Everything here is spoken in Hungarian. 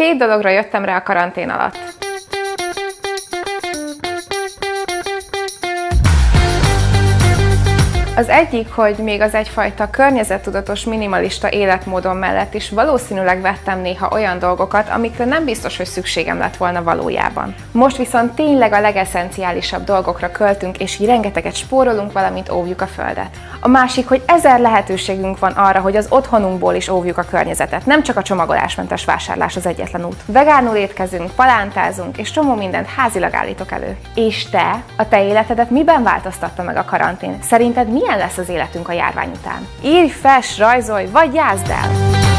Két dologra jöttem rá a karantén alatt. Az egyik, hogy még az egyfajta környezettudatos minimalista életmódon mellett is valószínűleg vettem néha olyan dolgokat, amikre nem biztos, hogy szükségem lett volna valójában. Most viszont tényleg a legeszenciálisabb dolgokra költünk, és rengeteget spórolunk, valamint óvjuk a földet. A másik, hogy ezer lehetőségünk van arra, hogy az otthonunkból is óvjuk a környezetet, nem csak a csomagolásmentes vásárlás az egyetlen út. Vegánul étkezünk, palántázunk, és csomó mindent házilag állítok elő. És te, a te életedet miben változtatta meg a karantén? Szerinted milyen lesz az életünk a járvány után? Írj, fes, rajzolj, vagy jázd el!